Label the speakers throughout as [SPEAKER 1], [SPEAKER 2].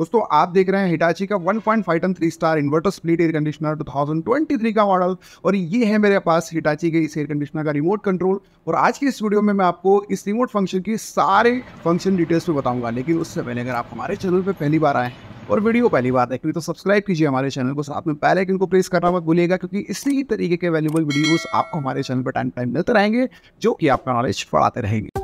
[SPEAKER 1] दोस्तों, आप देख रहे हैं हिटाची का 1.5 ton three star inverter split air conditioner 2023 का मॉडल और ये है मेरे पास हिटाची के इस एयर कंडीशनर का रिमोट कंट्रोल और आज की इस वीडियो में मैं आपको इस रिमोट फ़ंक्शन की सारे फ़ंक्शन डिटेल्स में बताऊँगा। लेकिन उससे पहले अगर आप हमारे चैनल पर पहली बार आए और वीडियो पहली बार देखिए तो सब्सक्राइब कीजिए हमारे चैनल को, साथ में पहले इनको प्रेस करना मत भूलिएगा क्योंकि इसी तरीके के वैल्यूबल वीडियोस आपको हमारे चैनल पर टाइम टाइम मिलते रहेंगे, जो कि आपका नॉलेज बढ़ाते रहेंगे।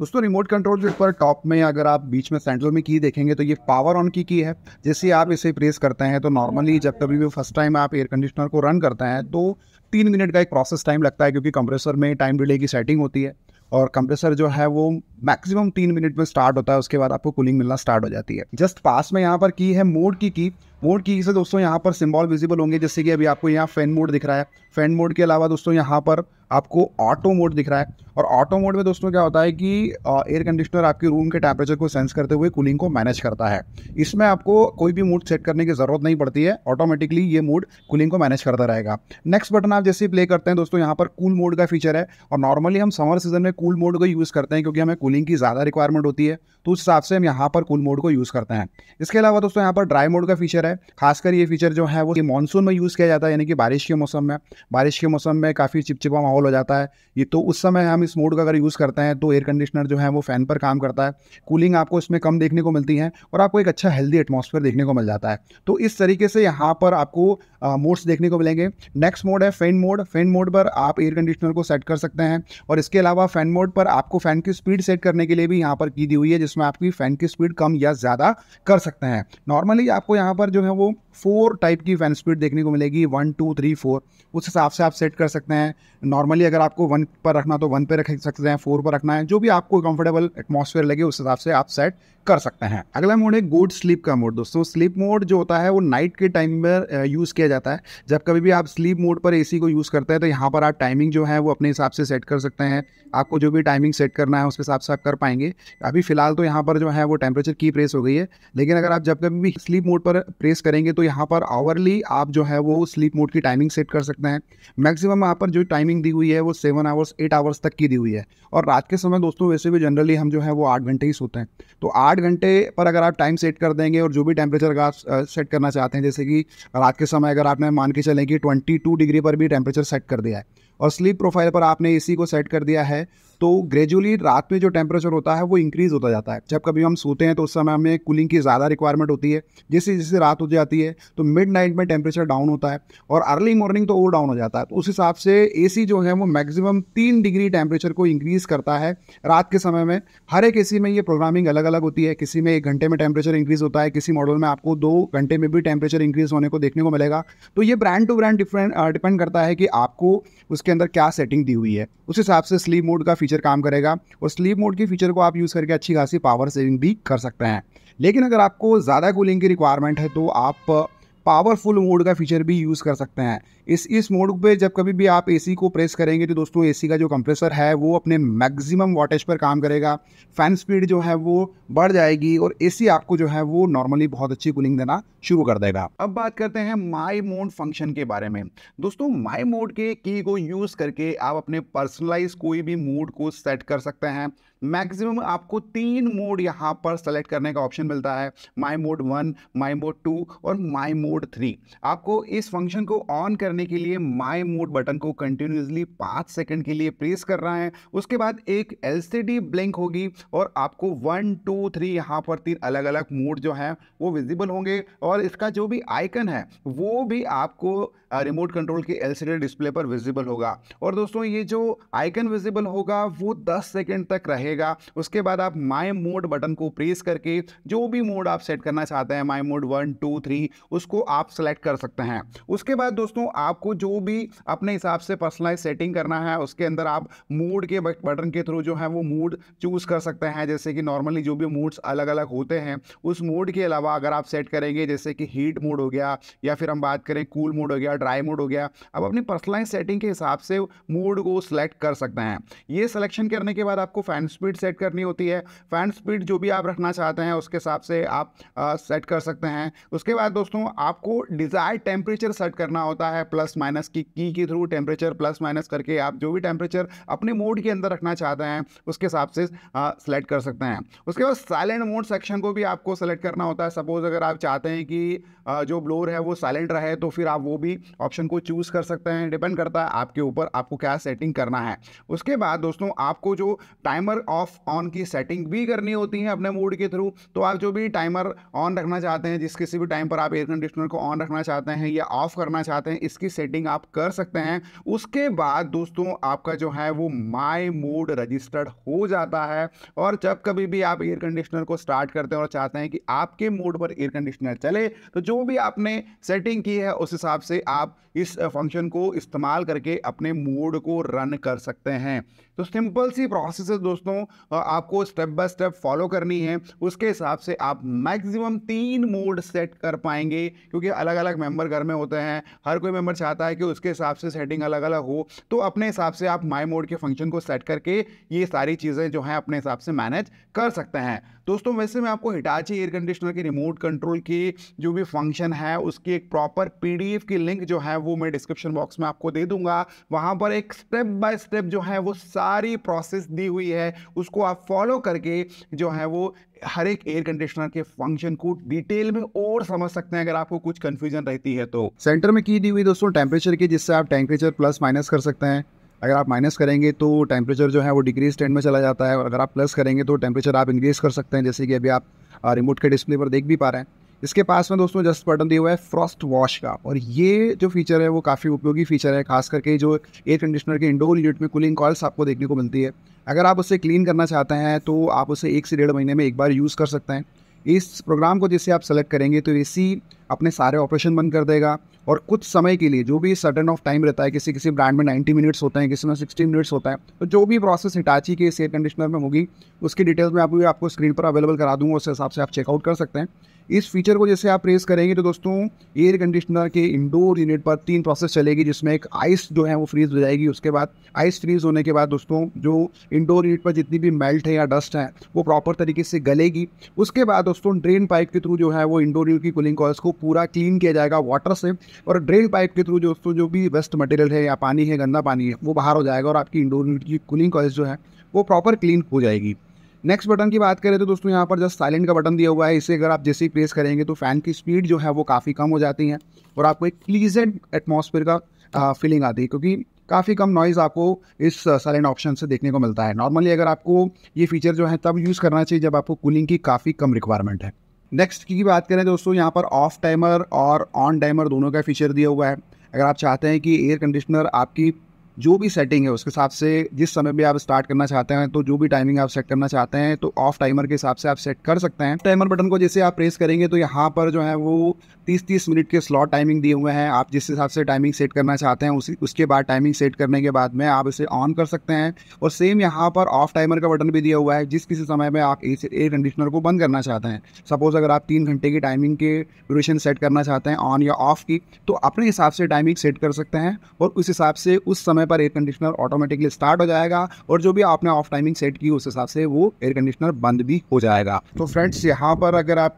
[SPEAKER 1] दोस्तों रिमोट कंट्रोल जो ऊपर टॉप में अगर आप बीच में सेंट्रल में की देखेंगे तो ये पावर ऑन की की है। जैसे आप इसे प्रेस करते हैं तो नॉर्मली जब कभी भी फ़र्स्ट टाइम आप एयर कंडीशनर को रन करते हैं तो तीन मिनट का एक प्रोसेस टाइम लगता है, क्योंकि कंप्रेसर में टाइम डिले की सेटिंग होती है। और कंप्रेसर जो है, वो मैक्सिमम तीन मिनट में स्टार्ट होता है, उसके बाद आपको कूलिंग मिलना स्टार्ट हो जाती है। जस्ट पास में यहाँ पर की है मोड की की मोड की से दोस्तों यहाँ पर सिंबल विजिबल होंगे, जैसे कि अभी आपको यहाँ फ़ैन मोड दिख रहा है। फ़ैन मोड के अलावा दोस्तों यहाँ पर आपको ऑटो मोड दिख रहा है। और ऑटो मोड में दोस्तों क्या होता है कि एयर कंडीशनर आपके रूम के टेम्परेचर को सेंस करते हुए कूलिंग को मैनेज करता है। इसमें आपको कोई भी मूड सेट करने की ज़रूरत नहीं पड़ती है। ऑटोमेटिकली ये मूड कूलिंग को मैनेज करता रहेगा। नेक्स्ट बटन आप जैसे प्ले करते हैं दोस्तों, यहाँ पर कूल मोड का फीचर है। और नॉर्मली हम समर सीज़न में कूल मोड को यूज़ करते हैं, क्योंकि हमें कूलिंग की ज़्यादा रिक्वायरमेंट होती है। तो उस हिसाब से हम यहाँ पर कूल मोड को यूज़ करते हैं। इसके अलावा दोस्तों यहाँ पर ड्राई मोड का फीचर है। खासकर ये फीचर जो है, वो मानसून में यूज़ किया जाता है, यानी कि बारिश के मौसम में। बारिश के मौसम में काफ़ी चिपचिपा माहौल हो जाता है। ये तो उस समय हम इस मोड का अगर यूज़ करते हैं तो एयर कंडीशनर जो है, वो फ़ैन पर काम करता है। कूलिंग आपको इसमें कम देखने को मिलती है और आपको एक अच्छा हेल्दी एटमॉस्फेयर देखने को मिल जाता है। तो इस तरीके से यहाँ पर आपको मोड्स देखने को मिलेंगे। नेक्स्ट मोड है फ़ैन मोड फ़ैन मोड पर आप एयर कंडीशनर को सेट कर सकते हैं और इसके अलावा फ़ैन मोड पर आपको फ़ैन की स्पीड सेट करने के लिए भी यहाँ पर की दी हुई है, जिसमें आपकी फ़ैन की स्पीड कम या ज़्यादा कर सकते हैं। नॉर्मली आपको यहाँ पर जो है वो फोर टाइप की फ़ैन स्पीड देखने को मिलेगी वन टू थ्री फोर उस हिसाब से आप सेट कर सकते हैं। नॉर्मली अगर आपको वन पर रखना तो वन पे रख सकते हैं फोर पर रखना है। जो भी आपको कंफर्टेबल एटमॉस्फेयर लगे, उस हिसाब से आप सेट कर सकते हैं। अगला मोड है गुड स्लीप का मोड दोस्तों। स्लीप मोड जो होता है, वो नाइट के टाइम में यूज़ किया जाता है। जब कभी भी आप स्लीप मोड पर एसी को यूज़ करते हैं तो यहाँ पर आप टाइमिंग जो है, वो अपने हिसाब से सेट कर सकते हैं। आपको जो भी टाइमिंग सेट करना है उसके हिसाब से आप कर पाएँगे। अभी फ़िलहाल तो यहाँ पर जो है, वो टेम्परेचर की प्रेस हो गई है। लेकिन अगर आप जब कभी भी स्लीप मोड पर प्रेस करेंगे तो यहाँ पर आवरली आप जो है वो स्लीप मोड की टाइमिंग सेट कर सकते हैं। मैक्सिमम यहाँ पर जो टाइमिंग दी हुई है वो सेवन आवर्स एट आवर्स तक की दी हुई है। और रात के समय दोस्तों वैसे भी जनरली हम जो है वो आठ घंटे ही सोते हैं। तो आठ घंटे पर अगर आप टाइम सेट कर देंगे और जो भी टेम्परेचर का सेट करना चाहते हैं, जैसे कि रात के समय अगर आपने मान के चलें कि ट्वेंटी डिग्री पर भी टेम्परेचर सेट कर दिया है। और स्लीप प्रोफ़ाइल पर आपने एसी को सेट कर दिया है तो ग्रेजुअली रात में जो टेम्परेचर होता है, वो इंक्रीज़ होता जाता है। जब कभी हम सोते हैं तो उस समय हमें कूलिंग की ज़्यादा रिक्वायरमेंट होती है। जैसे जैसे रात हो जाती है तो मिड नाइट में टेम्परेचर डाउन होता है और अर्ली मॉर्निंग तो वो डाउन हो जाता है। तो उस हिसाब से एसी जो है, वो मैक्सिमम तीन डिग्री टेम्परेचर को इंक्रीज़ करता है रात के समय में। हर एक एसी में ये प्रोग्रामिंग अलग अलग होती है। किसी में एक घंटे में टेम्परेचर इंक्रीज़ होता है, किसी मॉडल में आपको दो घंटे में भी टेम्परेचर इंक्रीज़ होने को देखने को मिलेगा। तो ये brand to brand different depend करता है कि आपको उसके अंदर क्या सेटिंग दी हुई है। उस हिसाब से स्लीप मोड का फीचर काम करेगा और स्लीप मोड के फीचर को आप यूज़ करके अच्छी खासी पावर सेविंग भी कर सकते हैं। लेकिन अगर आपको ज़्यादा कूलिंग की रिक्वायरमेंट है तो आप पावरफुल मोड का फीचर भी यूज़ कर सकते हैं। इस इस मोड पे जब कभी भी आप एसी को प्रेस करेंगे तो दोस्तों एसी का जो कंप्रेसर है, वो अपने मैक्सिमम वाटेज पर काम करेगा। फ़ैन स्पीड जो है, वो बढ़ जाएगी और एसी आपको जो है, वो नॉर्मली बहुत अच्छी कूलिंग देना शुरू कर देगा। अब बात करते हैं माई मोड फ़ंक्शन के बारे में। दोस्तों माई मोड के की को यूज़ करके आप अपने पर्सनलाइज कोई भी मोड को सेट कर सकते हैं। मैक्सिमम आपको तीन मोड यहाँ पर सेलेक्ट करने का ऑप्शन मिलता है। My mode one my mode two और माई मोड थ्री आपको इस फ़ंक्शन को ऑन करने के लिए माई मोड बटन को कंटिन्यूसली पाँच सेकंड के लिए प्रेस कर रहा है। उसके बाद एक एलसीडी ब्लिंक होगी और आपको वन टू थ्री यहाँ पर तीन अलग अलग मोड जो हैं, वो विजिबल होंगे और इसका जो भी आइकन है, वो भी आपको रिमोट कंट्रोल के एलसीडी डिस्प्ले पर विजिबल होगा। और दोस्तों, ये जो आइकन विजिबल होगा, वो दस सेकेंड तक रहेगा उसके बाद आप माई मोड बटन को प्रेस करके जो भी मोड आप सेट करना चाहते हैं my mode one two three उसको आप सेलेक्ट कर सकते हैं। उसके बाद दोस्तों, आपको जो भी अपने हिसाब से पर्सनलाइज सेटिंग करना है, उसके अंदर आप मूड के बटन के थ्रू जो है वो मूड चूज़ कर सकते हैं। जैसे कि नॉर्मली जो भी मूड्स अलग अलग होते हैं, उस मूड के अलावा अगर आप सेट करेंगे, जैसे कि हीट मोड हो गया, या फिर हम बात करें कूल मोड हो गया ड्राई मोड हो गया अब अपनी पर्सनलाइज सेटिंग के हिसाब से मूड को सिलेक्ट कर सकते हैं। ये सिलेक्शन करने के बाद आपको फ़ैन स्पीड सेट करनी होती है। फ़ैन स्पीड जो भी आप रखना चाहते हैं, उसके हिसाब से आप सेट कर सकते हैं। उसके बाद दोस्तों, आपको डिज़ायर टेम्परेचर सेट करना होता है प्लस माइनस की की, के थ्रू टेम्परेचर प्लस माइनस करके आप जो भी टेम्परेचर अपने मोड के अंदर रखना चाहते हैं, उसके हिसाब से सेलेक्ट कर सकते हैं। उसके बाद साइलेंट मोड सेक्शन को भी आपको सेलेक्ट करना होता है। सपोज़ अगर आप चाहते हैं कि जो ब्लोर है वो साइलेंट रहे तो फिर आप वो भी ऑप्शन को चूज़ कर सकते हैं। डिपेंड करता है आपके ऊपर आपको क्या सेटिंग करना है। उसके बाद दोस्तों, आपको जो टाइमर ऑफ़ ऑन की सेटिंग भी करनी होती है अपने मूड के थ्रू तो आप जो भी टाइमर ऑन रखना चाहते हैं, जिस किसी भी टाइम पर आप एयर कंडीशनर को ऑन रखना चाहते हैं या ऑफ़ करना चाहते हैं, इसकी सेटिंग आप कर सकते हैं। उसके बाद दोस्तों, आपका जो है वो माई मूड रजिस्टर्ड हो जाता है और जब कभी भी आप एयर कंडीशनर को स्टार्ट करते हैं और चाहते हैं कि आपके मूड पर एयर कंडीशनर चले तो जो भी आपने सेटिंग की है, उस हिसाब से आप इस फ़ंक्शन को इस्तेमाल करके अपने मूड को रन कर सकते हैं। तो सिंपल सी प्रोसेस दोस्तों आपको स्टेप बाय स्टेप फॉलो करनी है। उसके हिसाब से आप मैक्सिमम तीन मोड सेट कर पाएँगे, क्योंकि अलग अलग मेंबर घर में होते हैं, हर कोई मेंबर चाहता है कि उसके हिसाब से सेटिंग अलग अलग हो तो अपने हिसाब से आप माई मोड के फ़ंक्शन को सेट करके ये सारी चीज़ें जो हैं अपने हिसाब से मैनेज कर सकते हैं। दोस्तों, वैसे मैं आपको हिटाची एयर कंडीशनर की रिमोट कंट्रोल की जो भी फ़ंक्शन है, उसकी एक प्रॉपर पीडीएफ की लिंक जो है, वो मैं डिस्क्रिप्शन बॉक्स में आपको दे दूँगा। वहाँ पर एक स्टेप बाय स्टेप जो है, वो सारी प्रोसेस दी हुई है, उसको आप फॉलो करके जो है वो हर एक एयर कंडीशनर के फ़ंक्शन को डिटेल में और समझ सकते हैं, अगर आपको कुछ कंफ्यूजन रहती है तो। सेंटर में की दी हुई दोस्तों टेम्परेचर की, जिससे आप टेम्परेचर प्लस माइनस कर सकते हैं। अगर आप माइनस करेंगे तो टेम्परेचर जो है वो डिग्री स्टैंड में चला जाता है, और अगर आप प्लस करेंगे तो टेम्परेचर आप इंक्रीज कर सकते हैं, जैसे कि अभी आप रिमोट के डिस्प्ले पर देख भी पा रहे हैं। इसके पास में दोस्तों जस्ट बटन दिया हुआ है फ्रॉस्ट वॉश का। और ये जो फीचर है, वो काफ़ी उपयोगी फीचर है, खास करके जो एयर कंडीशनर के इंडोर यूनिट में कूलिंग कॉल्स आपको देखने को मिलती है। अगर आप उसे क्लीन करना चाहते हैं तो आप उसे एक से डेढ़ महीने में एक बार यूज़ कर सकते हैं। इस प्रोग्राम को जैसे आप सेलेक्ट करेंगे तो एसी अपने सारे ऑपरेशन बंद कर देगा। और कुछ समय के लिए, जो भी सडन ऑफ़ टाइम रहता है, किसी किसी ब्रांड में 90 मिनट्स होते हैं, किसी में 60 मिनट्स होता है तो जो भी प्रोसेस हिटाची के एयर कंडीशनर में होगी, उसकी डिटेल्स मैं आपको आपको स्क्रीन पर अवेलेबल करा दूँगा, उस हिसाब से आप चेकआउट कर सकते हैं। इस फीचर को जैसे आप प्रेस करेंगे तो दोस्तों एयर कंडीशनर के इंडोर यूनिट पर तीन प्रोसेस चलेगी, जिसमें एक आइस जो है वो फ्रीज हो जाएगी। उसके बाद आइस फ्रीज होने के बाद दोस्तों, जो इंडोर यूनिट पर जितनी भी मेल्ट है या डस्ट है, वो प्रॉपर तरीके से गलेगी। उसके बाद दोस्तों ड्रेन पाइप के थ्रू जो है वो इंडोर यूनिट की कूलिंग कॉल्स को पूरा क्लीन किया जाएगा वाटर से और ड्रेन पाइप के थ्रू दोस्तों, जो भी वेस्ट मटेरियल है या पानी है, गंदा पानी है, वो बाहर हो जाएगा और आपकी इंडोर यूनिट की कूलिंग कॉल्स जो है वो प्रॉपर क्लीन हो जाएगी। नेक्स्ट बटन की बात करें तो दोस्तों यहाँ पर जस्ट साइलेंट का बटन दिया हुआ है। इसे अगर आप जैसे ही प्रेस करेंगे तो फ़ैन की स्पीड जो है वो काफ़ी कम हो जाती है और आपको एक प्लीजेंट एटमॉस्फेयर का फीलिंग आती है क्योंकि काफ़ी कम नॉइज़ आपको इस साइलेंट ऑप्शन से देखने को मिलता है। नॉर्मली अगर आपको ये फीचर जो है तब यूज़ करना चाहिए जब आपको कूलिंग की काफ़ी कम रिक्वायरमेंट है। नेक्स्ट की बात करें दोस्तों, यहाँ पर ऑफ़ टाइमर और ऑन टाइमर दोनों का फीचर दिया हुआ है। अगर आप चाहते हैं कि एयर कंडीशनर आपकी जो भी सेटिंग है उसके हिसाब से जिस समय भी आप स्टार्ट करना चाहते हैं तो जो भी टाइमिंग आप सेट करना चाहते हैं तो ऑफ़ टाइमर के हिसाब से आप सेट कर सकते हैं। टाइमर बटन को जैसे आप प्रेस करेंगे तो यहाँ पर जो है वो तीस तीस मिनट के स्लॉट टाइमिंग दिए हुए हैं। आप जिस हिसाब से टाइमिंग सेट करना चाहते हैं, उसी, उसके बाद टाइमिंग सेट करने के बाद में आप इसे ऑन कर सकते हैं। और सेम यहाँ पर ऑफ़ टाइमर का बटन भी दिया हुआ है, जिस किसी समय में आप एयर कंडीशनर को बंद करना चाहते हैं। सपोज़ अगर आप तीन घंटे की टाइमिंग के ड्यूरेशन सेट करना चाहते हैं ऑन या ऑफ़ की तो अपने हिसाब से टाइमिंग सेट कर सकते हैं। और उस हिसाब से उस समय पर एयर कंडीशनर ऑटोमेटिकली स्टार्ट हो जाएगा और जो भी आपने ऑफ़ टाइमिंग सेट की, उस हिसाब से वो एयर कंडीशनर बंद भी हो जाएगा। तो फ्रेंड्स यहाँ पर अगर आप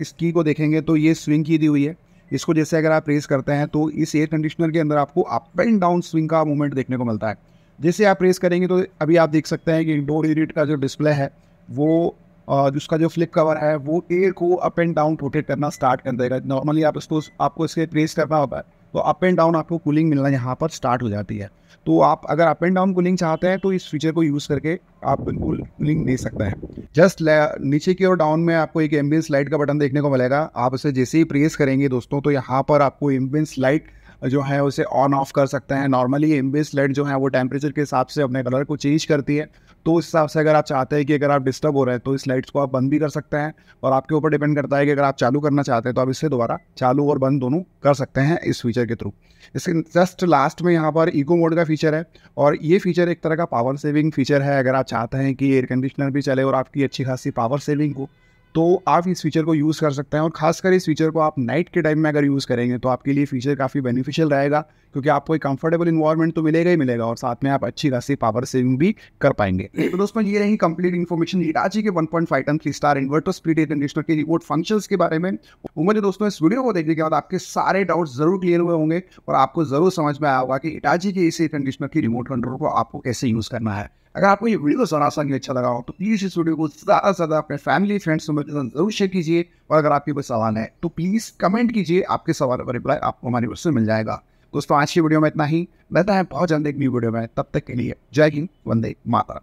[SPEAKER 1] इस की को देखेंगे तो ये स्विंग की दी हुई है। इसको जैसे अगर आप प्रेस करते हैं तो इस एयर कंडीशनर के अंदर आपको अप एंड डाउन स्विंग का मूवमेंट देखने को मिलता है। जैसे आप प्रेस करेंगे तो अभी आप देख सकते हैं कि डोर यूनिट का जो डिस्प्ले है, वो जिसका जो फ्लिप कवर है, वो एयर को अप एंड डाउन रोटेट करना स्टार्ट कर देगा। नॉर्मली आप इसको आपको इसके प्रेस करना होता है तो अप एंड डाउन आपको कूलिंग मिलना यहाँ पर स्टार्ट हो जाती है। तो आप अगर अप एंड डाउन कूलिंग चाहते हैं तो इस फीचर को यूज़ करके आप बिल्कुल कूलिंग दे सकते हैं। जस्ट नीचे की ओर डाउन में आपको एक एम्बियंस लाइट का बटन देखने को मिलेगा। आप उसे जैसे ही प्रेस करेंगे दोस्तों तो यहाँ पर आपको एम्बियंस लाइट जो है, उसे ऑन ऑफ़ कर सकते हैं। नॉर्मली एम्बियंस लाइट जो है, वो टेम्परेचर के हिसाब से अपने कलर को चेंज करती है। तो उस हिसाब से अगर आप चाहते हैं कि अगर आप डिस्टर्ब हो रहे हैं तो इस लाइट्स को आप बंद भी कर सकते हैं और आपके ऊपर डिपेंड करता है कि अगर आप चालू करना चाहते हैं तो आप इससे दोबारा चालू और बंद दोनों कर सकते हैं इस फीचर के थ्रू इसके जस्ट लास्ट में यहाँ पर इको मोड का फीचर है और ये फीचर एक तरह का पावर सेविंग फीचर है। अगर आप चाहते हैं कि एयर कंडीशनर भी चले और आपकी अच्छी खासी पावर सेविंग हो तो आप इस फीचर को यूज़ कर सकते हैं और खासकर इस फीचर को आप नाइट के टाइम में अगर यूज़ करेंगे तो आपके लिए फीचर काफ़ी बेनिफिशियल रहेगा, क्योंकि आपको एक कंफर्टेबल इन्वायरमेंट तो मिलेगा ही मिलेगा और साथ में आप अच्छी खासी पावर सेविंग भी कर पाएँगे। तो दोस्तों, ये रही कंप्लीट इन्फॉर्मेशन हिटाची के 1.5 ton three star inverter split air conditioner के रिमोट फ़ंक्शन के बारे में। उम्मीद है दोस्तों, इस वीडियो को देखने के बाद आपके सारे डाउट ज़रूर क्लियर हुए होंगे और आपको ज़रूर समझ में आया होगा कि हिटाची के इस एयर कंडीशनर की रिमोट कंट्रोल को आपको कैसे यूज़ करना है। अगर आपको ये वीडियो जरा सा अच्छा लगा हो तो प्लीज़ इस वीडियो को ज़्यादा से ज़्यादा अपने फैमिली फ्रेंड्स में ज़रूर शेयर कीजिए। और अगर आपके कोई सवाल है तो प्लीज़ कमेंट कीजिए, आपके सवाल का रिप्लाई आपको हमारी ओर मिल जाएगा। दोस्तों, आज की वीडियो में इतना ही। मिलता है बहुत जल्द एक न्यू वीडियो में। तब तक के लिए जय हिंद, वंदे माता